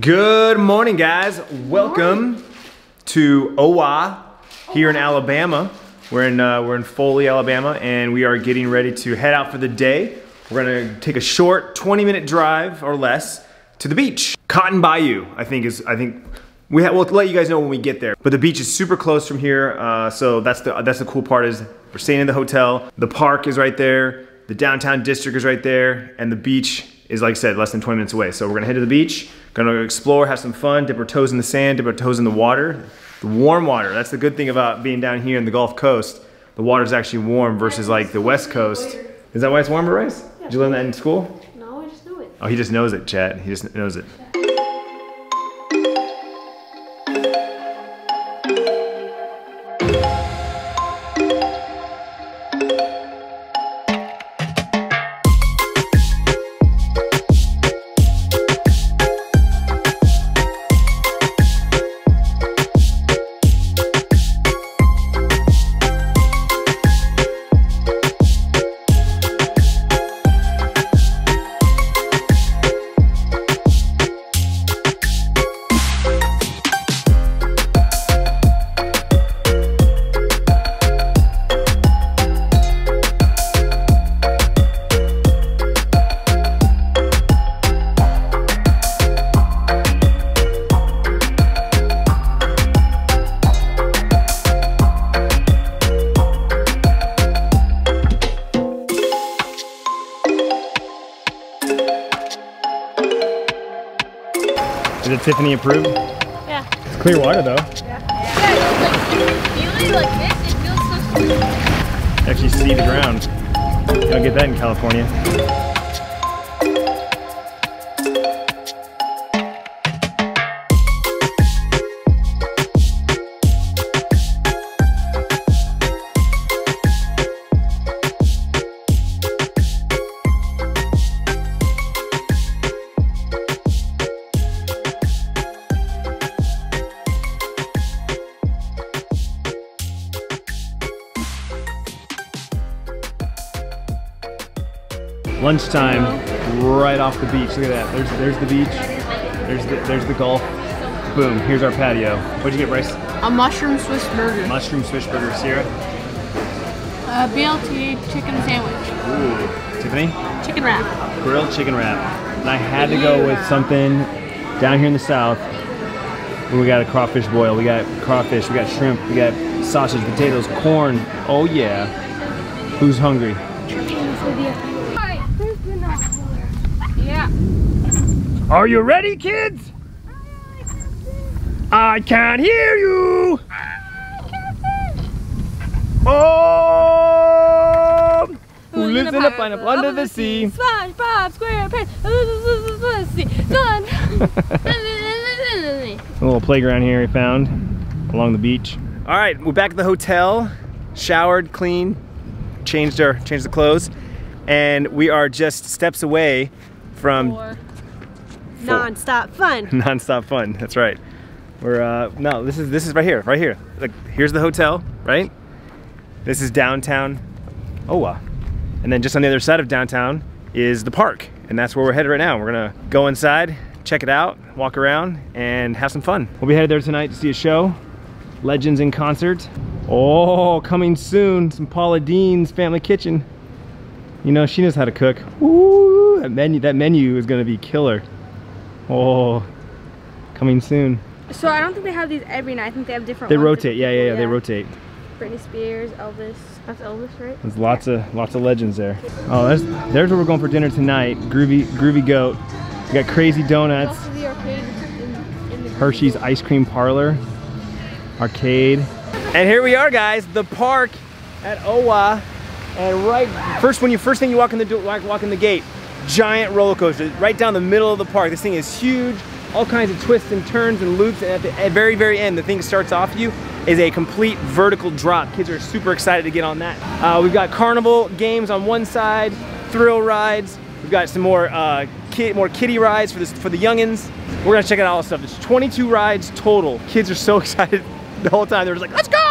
Good morning, guys. Welcome to Owa here in Alabama. We're in uh, we're in Foley, Alabama, and we are getting ready to head out for the day. We're gonna take a short 20 minute drive or less to the beach. Cotton Bayou, I think is I think we we'll let you guys know when we get there. But the beach is super close from here, uh, so that's the that's the cool part is we're staying in the hotel. The park is right there. The downtown district is right there, and the beach is like I said, less than 20 minutes away. So we're gonna head to the beach, gonna explore, have some fun, dip our toes in the sand, dip our toes in the water. The warm water. That's the good thing about being down here in the Gulf Coast. The water is actually warm versus like the West Coast. Is that why it's warmer, Bryce? Did you learn that in school? No, I just knew it. Oh, he just knows it, Chat. He just knows it. Is it Tiffany approved? Yeah. It's clear water though. Yeah. Yeah, it's like feeling like this, it feels so smooth. Actually see the ground. You don't get that in California. Lunchtime, right off the beach. Look at that. There's there's the beach. There's the there's the Gulf. Boom. Here's our patio. What'd you get, Bryce? A mushroom Swiss burger. Mushroom Swiss burger, Sierra. A BLT chicken sandwich. Ooh. Tiffany? Chicken wrap. grilled chicken wrap. And I had to go with something down here in the south. We got a crawfish boil, we got crawfish, we got shrimp, we got sausage, potatoes, corn. Oh yeah. Who's hungry? Yeah. Are you ready, kids? I can't hear you. Oh, who lives in a pineapple under the sea? SpongeBob SquarePants. A little playground here we found along the beach. All right, we're back at the hotel, showered, clean, changed our changed the clothes, and we are just steps away from Non-stop fun. nonstop fun. That's right. We're uh, no, this is this is right here, right here. Like here's the hotel, right? This is downtown Owa, and then just on the other side of downtown is the park, and that's where we're headed right now. We're gonna go inside, check it out, walk around, and have some fun. We'll be headed there tonight to see a show, Legends in concert. Oh, coming soon, some Paula Deen's Family Kitchen. You know she knows how to cook. Ooh, that menu, that menu is gonna be killer. Oh, coming soon. So I don't think they have these every night. I think they have different. They ones rotate, yeah, yeah, yeah, they rotate. Britney Spears, Elvis. That's Elvis, right? There's lots of lots of legends there. Oh, there's there's where we're going for dinner tonight. Groovy Groovy Goat. We got Crazy Donuts, Also the arcade in, in the Hershey's Ice Cream Parlor, arcade. And here we are, guys, the park at Owa. And right first when you first thing you walk in the do- walk, walk in the gate, giant roller coaster right down the middle of the park. This thing is huge. All kinds of twists and turns and loops, and at the very, very end, the thing starts off you is a complete vertical drop. Kids are super excited to get on that. Uh, we've got carnival games on one side, thrill rides. We've got some more uh, kid, more kiddie rides for this for the youngins. We're gonna check out all the stuff. There's 22 rides total. Kids are so excited the whole time. They're just like, let's go!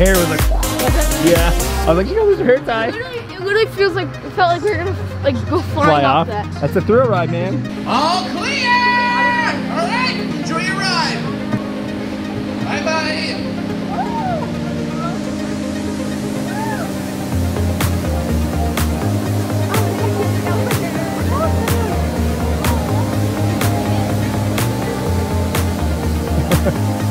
Hair was like, yeah. I was like, you're gonna lose your hair tie. Literally, it literally feels like it felt like we were gonna like go flying Fly off, off. that. That's a thrill ride, man. All clear! All right, enjoy your ride. Bye bye.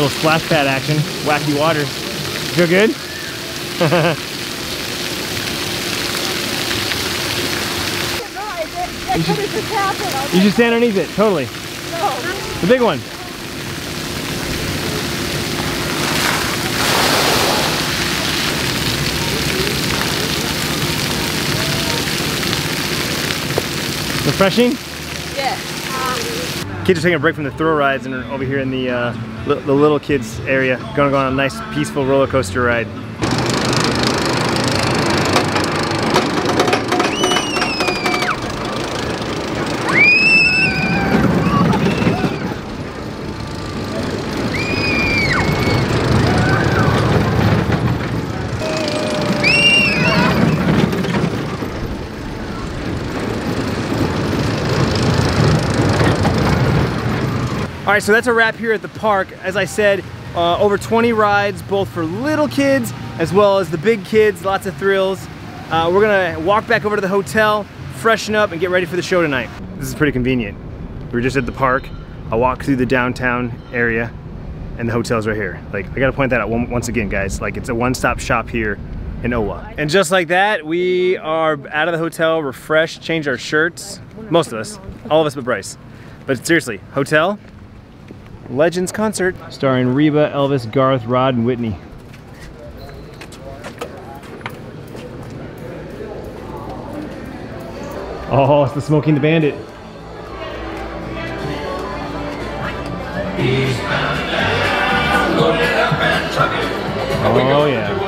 Little splash pad action, wacky water. Feel good? You should, you should stand underneath it, totally. The big one. Refreshing? Yeah. Kids are taking a break from the thrill rides and are over here in the uh, li- the little kids area. Gonna go on a nice peaceful roller coaster ride. All right, so that's a wrap here at the park. As I said, uh, over 20 rides, both for little kids as well as the big kids, lots of thrills. Uh, we're gonna walk back over to the hotel, freshen up, and get ready for the show tonight. This is pretty convenient. We are just at the park. I walk through the downtown area, and the hotel's right here. Like, I gotta point that out one, once again, guys. Like, it's a one-stop shop here in Owa. And just like that, we are out of the hotel, refreshed, changed our shirts. Most of us, all of us but Bryce. But seriously, hotel, Legends concert starring Reba, Elvis, Garth, Rod, and Whitney. Oh, it's the Smokey and the Bandit. Oh yeah.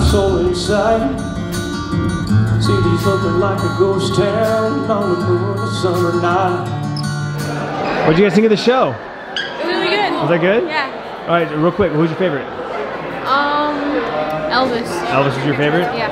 Thirty in the morning, a soul in sight. City's looking like a ghost town on a moon summer night. What'd you guys think of the show? It was really good. Was that good? Yeah. All right, real quick, who's your favorite? Um, Elvis. Elvis is your favorite? Yeah.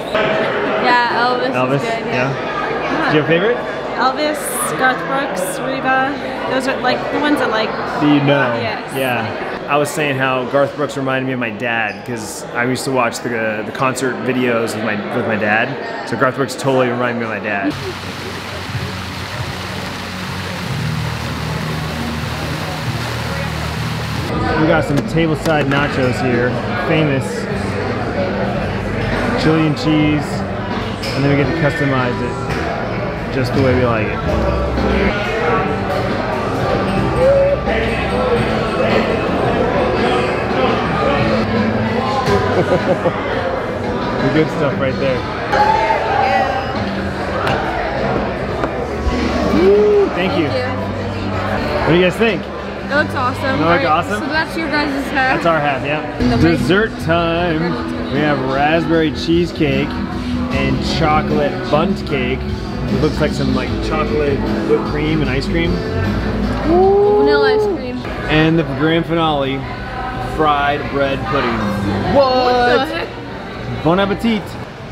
Yeah, Elvis. is Elvis, good, yeah. Is your favorite? Elvis, Garth Brooks, Reba. Those are like the ones that like. Do you know? Yes. Yeah. I was saying how Garth Brooks reminded me of my dad because I used to watch the, the concert videos with my with my dad. So Garth Brooks totally reminded me of my dad. We got some tableside nachos here, famous chili and cheese, and then we get to customize it just the way we like it. The good stuff right there. Woo, Thank you. What do you guys think? It looks awesome. look Alright, awesome? So that's your guys' hat. That's our half, yeah. Dessert time. We have raspberry cheesecake and chocolate bundt cake. It looks like some like chocolate whipped cream and ice cream. Vanilla ice cream. And the grand finale, fried bread pudding. What What? Bon appetit.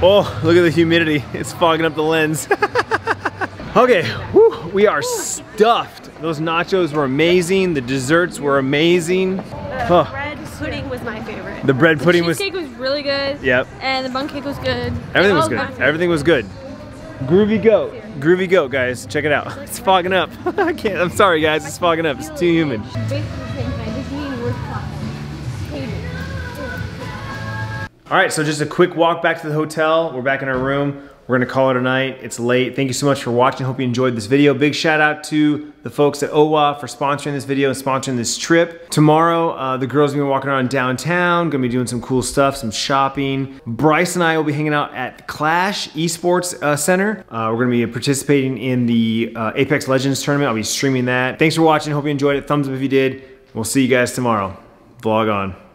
Oh, look at the humidity. It's fogging up the lens. okay, whew, we are stuffed. Those nachos were amazing. The desserts were amazing. Oh, Bread pudding was my favorite. the bread pudding was, Cheesecake was really good. yep. And the bundt cake was good. Everything was good. Everything was good. Groovy goat. Groovy goat, guys. Check it out. It's fogging up. I can't. I'm sorry, guys. It's fogging up. It's too humid. All right, so just a quick walk back to the hotel. We're back in our room. We're gonna call it a night. It's late. Thank you so much for watching. Hope you enjoyed this video. Big shout out to the folks at OWA for sponsoring this video and sponsoring this trip. Tomorrow, uh, the girls are gonna be walking around downtown, gonna be doing some cool stuff, some shopping. Bryce and I will be hanging out at Clash Esports uh, Center. Uh, we're gonna be participating in the uh, Apex Legends tournament. I'll be streaming that. Thanks for watching. Hope you enjoyed it. Thumbs up if you did. We'll see you guys tomorrow. Vlog on.